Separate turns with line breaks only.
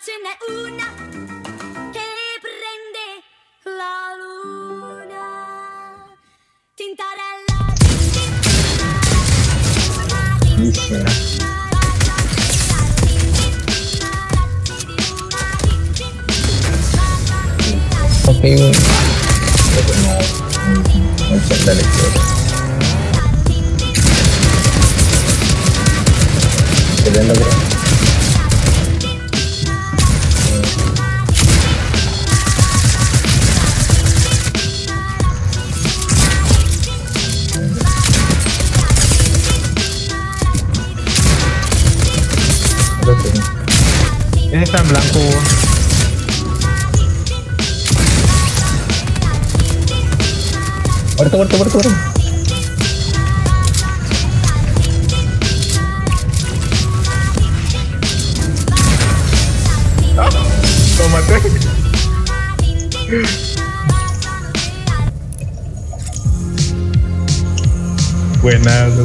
ce n'è una che prende la luna. Tintarella.
entretenido.
Ese está en blanco.
Muerto, muerto, muerto, muerto. ¡Ah! Lo.
Buenas,